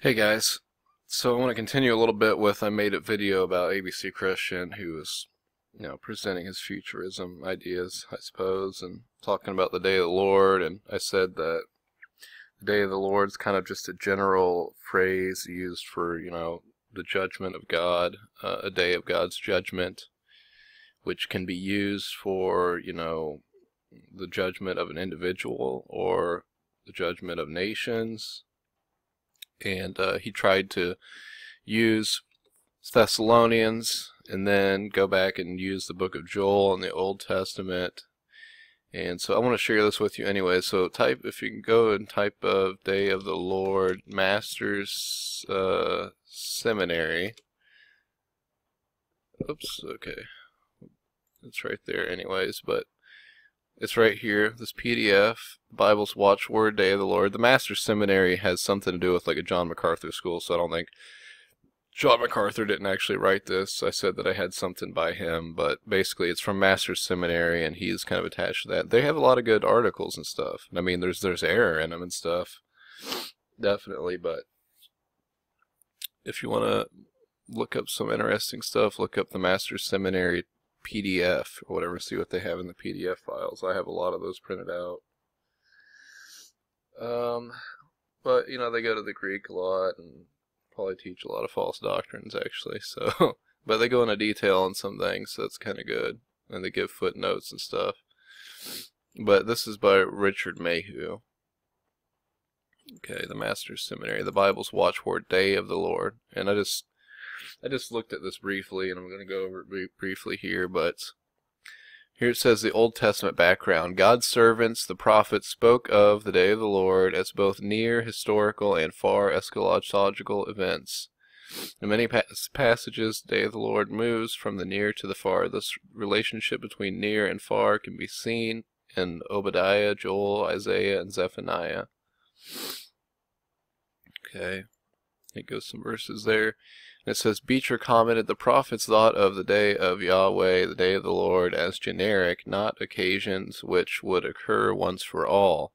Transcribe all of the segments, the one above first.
Hey guys, so I want to continue a little bit with I made a video about ABC Christian who was, you know, presenting his futurism ideas, I suppose, and talking about the day of the Lord, and I said that the day of the Lord is kind of just a general phrase used for, you know, the judgment of God, uh, a day of God's judgment, which can be used for, you know, the judgment of an individual or the judgment of nations and uh, he tried to use Thessalonians and then go back and use the book of Joel in the Old Testament. And so I want to share this with you anyway. So type, if you can go and type of Day of the Lord Masters uh, Seminary. Oops, okay. It's right there anyways, but it's right here, this PDF, Bible's Watchword, Day of the Lord. The Master's Seminary has something to do with like a John MacArthur school, so I don't think John MacArthur didn't actually write this. I said that I had something by him, but basically it's from Master's Seminary, and he's kind of attached to that. They have a lot of good articles and stuff. I mean, there's there's error in them and stuff, definitely. But if you want to look up some interesting stuff, look up the Master's Seminary PDF or whatever, see what they have in the PDF files. I have a lot of those printed out. Um, but you know they go to the Greek a lot and probably teach a lot of false doctrines actually. So, but they go into detail on some things, so that's kind of good, and they give footnotes and stuff. But this is by Richard Mayhue. Okay, the Master's Seminary, the Bible's watchword, Day of the Lord, and I just I just looked at this briefly, and I'm going to go over it briefly here, but here it says the Old Testament background. God's servants, the prophets, spoke of the day of the Lord as both near historical and far eschatological events. In many passages, the day of the Lord moves from the near to the far. This relationship between near and far can be seen in Obadiah, Joel, Isaiah, and Zephaniah. Okay, it goes some verses there. It says Beecher commented the prophets thought of the day of Yahweh, the day of the Lord, as generic, not occasions which would occur once for all,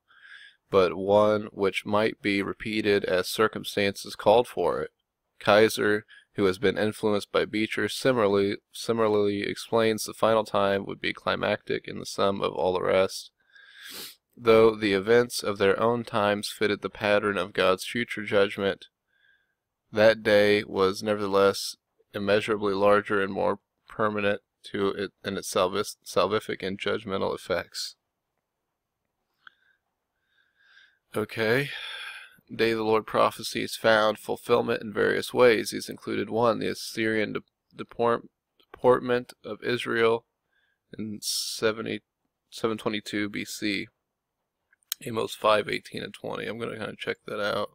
but one which might be repeated as circumstances called for it. Kaiser, who has been influenced by Beecher, similarly similarly explains the final time would be climactic in the sum of all the rest. Though the events of their own times fitted the pattern of God's future judgment, that day was nevertheless immeasurably larger and more permanent to it in its salvific and judgmental effects. Okay. Day of the Lord prophecies found fulfillment in various ways. These included one, the Assyrian de deport deportment of Israel in 70, 722 BC. Amos 5, 18 and 20. I'm going to kind of check that out.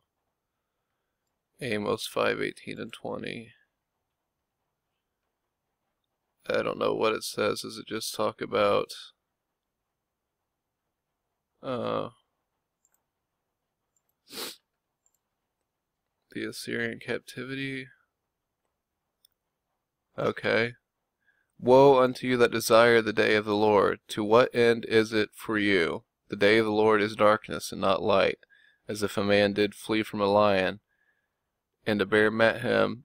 Amos 5, 18 and 20. I don't know what it says. Does it just talk about uh, the Assyrian captivity? Okay. Woe unto you that desire the day of the Lord. To what end is it for you? The day of the Lord is darkness and not light, as if a man did flee from a lion and the bear met him.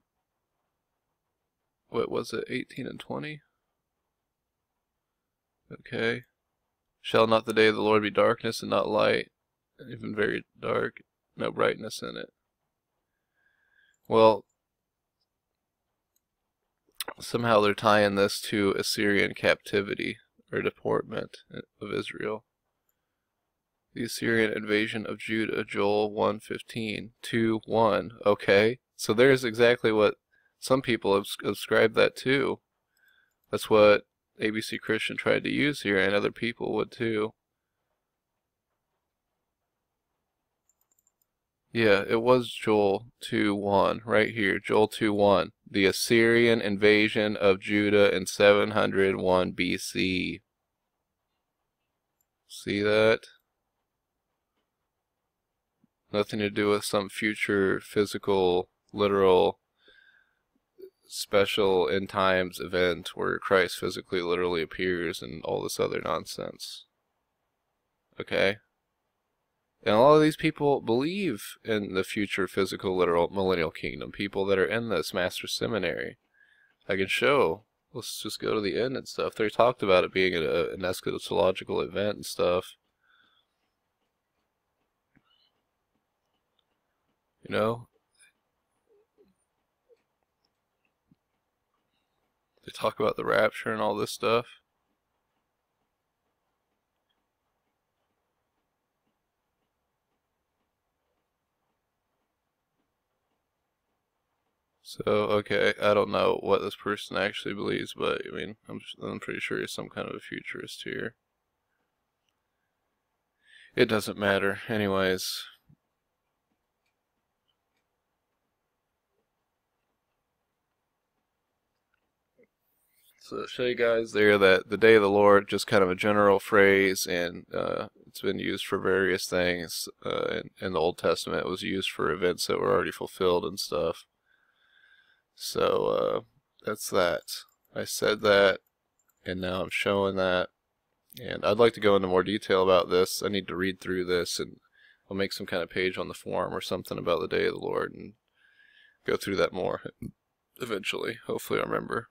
What was it, 18 and 20? Okay. Shall not the day of the Lord be darkness and not light, and even very dark, no brightness in it? Well, somehow they're tying this to Assyrian captivity or deportment of Israel. The Assyrian invasion of Judah, Joel 1:15, 2 1. Okay, so there's exactly what some people have ascribed that to. That's what ABC Christian tried to use here, and other people would too. Yeah, it was Joel 2 1, right here. Joel 2 1. The Assyrian invasion of Judah in 701 BC. See that? Nothing to do with some future physical, literal, special end times event where Christ physically, literally appears and all this other nonsense. Okay? And a lot of these people believe in the future physical literal millennial kingdom. People that are in this master seminary. I can show. Let's just go to the end and stuff. They talked about it being a, an eschatological event and stuff. You know? They talk about the rapture and all this stuff. So, okay, I don't know what this person actually believes, but I mean, I'm, I'm pretty sure he's some kind of a futurist here. It doesn't matter. Anyways. So show you guys there that the day of the Lord, just kind of a general phrase, and uh, it's been used for various things. Uh, in, in the Old Testament, it was used for events that were already fulfilled and stuff. So uh, that's that. I said that, and now I'm showing that. And I'd like to go into more detail about this. I need to read through this, and I'll make some kind of page on the forum or something about the Day of the Lord and go through that more eventually. Hopefully, I remember.